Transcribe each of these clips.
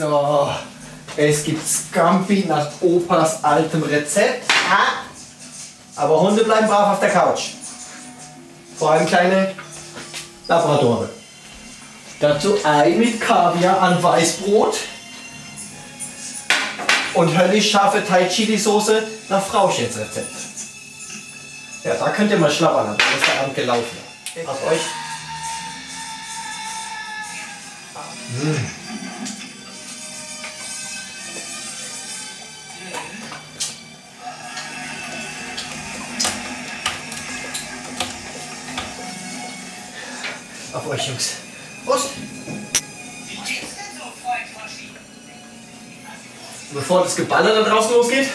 So, es gibt Scampi nach Opas altem Rezept. Ah, aber Hunde bleiben brav auf der Couch. Vor allem kleine Labradore. Dazu Ei mit Kaviar an Weißbrot und höllisch scharfe Thai-Chili-Soße nach Frauchens Rezept. Ja, da könnt ihr mal schlappern, dann ist der Abend gelaufen. Auf euch. Mmh. Auf euch, Jungs. Prost! Bevor das Geballer da draußen losgeht,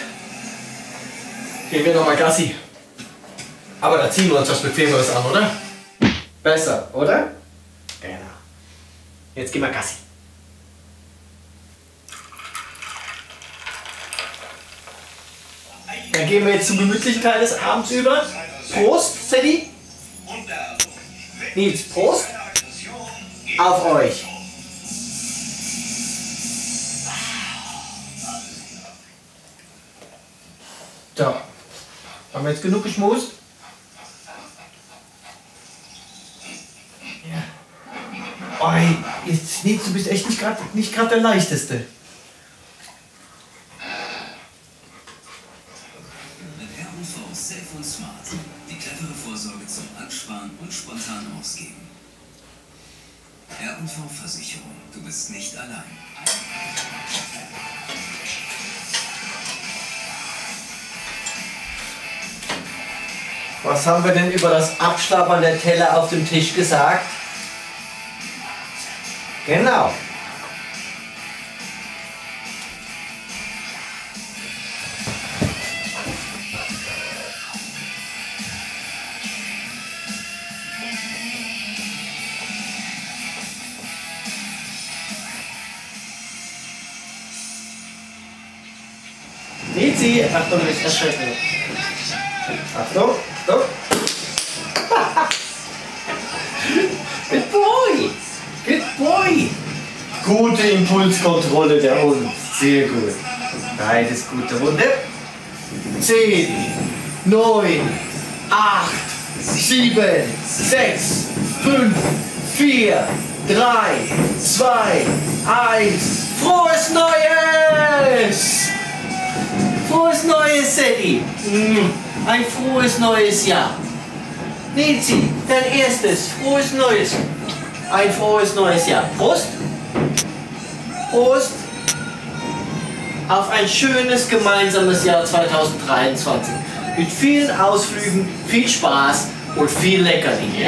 gehen wir nochmal Gassi. Aber da ziehen wir uns was Bequemeres an, oder? Besser, oder? Genau. Jetzt gehen wir Gassi. Dann gehen wir jetzt zur Gemütlichkeit des Abends über. Prost, Sadie. Nils, Prost. Auf euch. So. Haben wir jetzt genug geschmust? Ja. Oh, jetzt, Nils, du bist echt nicht gerade nicht der leichteste. Clevere Vorsorge zum Ansparen und spontan ausgeben. R&V-Versicherung. Du bist nicht allein. Was haben wir denn über das Abschlappern der Teller auf dem Tisch gesagt? Genau. Nizi, Achtung, nicht erschrecken. Achtung, Achtung. Good boy! Good boy! Gute Impulskontrolle der Hund. Sehr gut. Beides gute Runde. 10, 9, 8, 7, 6, 5, 4, 3, 2, 1. Frohes Neues! Neues, Sadie! Ein frohes neues Jahr. Nilsi, dein erstes frohes Neues. Ein frohes neues Jahr. Prost! Prost! Auf ein schönes gemeinsames Jahr 2023. Mit vielen Ausflügen, viel Spaß und viel Leckerli.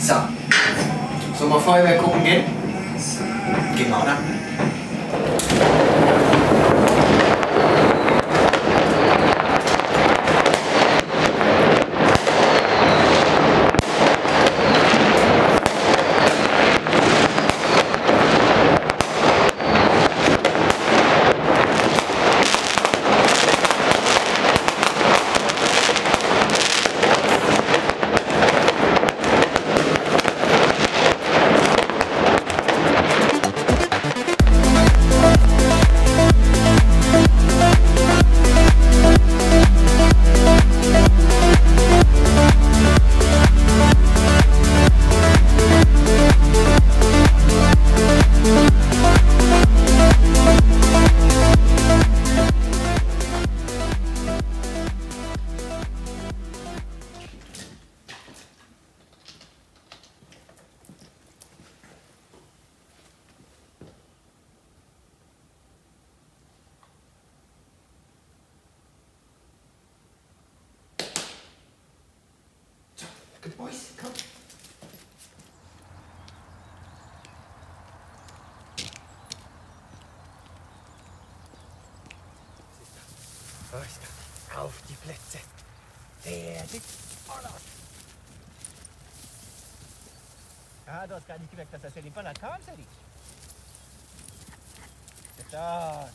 So. Sollen wir Feuerwehr gucken gehen? Gehen wir, oder? Good boys, komm. Auf die Plätze. Fertig. Ah, du hast gar nicht gemerkt, dass das ja die Ballert kam, Sadie. Da.